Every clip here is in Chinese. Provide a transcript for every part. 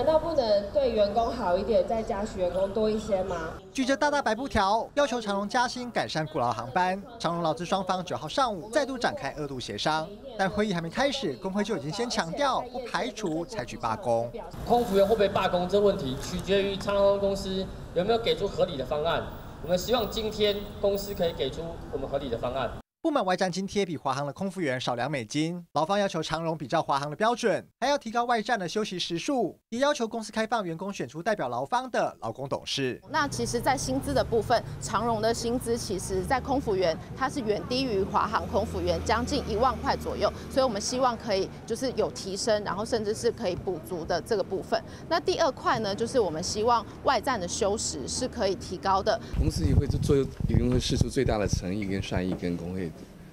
难道不能对员工好一点，再加许员工多一些吗？举着大大白布条，要求长龙加薪，改善古劳航班。长龙劳资双方九号上午再度展开二度协商，但会议还没开始，工会就已经先强调不排除采取罢工。空服员会不会罢工这问题，取决于长荣公司有没有给出合理的方案。我们希望今天公司可以给出我们合理的方案。不满外站津贴比华航的空服员少两美金，劳方要求长荣比照华航的标准，还要提高外站的休息时数，也要求公司开放员工选出代表劳方的劳工董事。那其实，在薪资的部分，长荣的薪资其实，在空服员它是远低于华航空服员将近一万块左右，所以我们希望可以就是有提升，然后甚至是可以补足的这个部分。那第二块呢，就是我们希望外站的休时是可以提高的。公司也会做，一定会试出最大的诚意跟善意跟工会。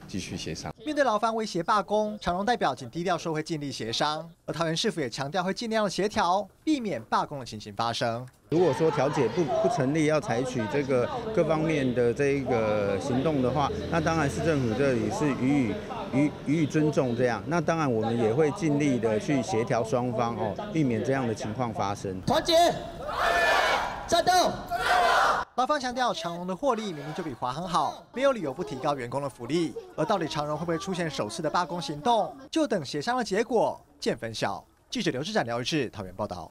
继续协商。面对劳方威胁罢工，长荣代表仅低调说会尽力协商，而桃园市府也强调会尽量的协调，避免罢工的情形发生。如果说调解不不成立，要采取这个各方面的这一个行动的话，那当然市政府这里是予以予予以尊重。这样，那当然我们也会尽力的去协调双方哦，避免这样的情况发生。团结，战斗。劳方强调，长荣的获利明明就比华航好，没有理由不提高员工的福利。而到底长荣会不会出现首次的罢工行动，就等协商的结果见分晓。记者刘志展、廖玉志桃园报道。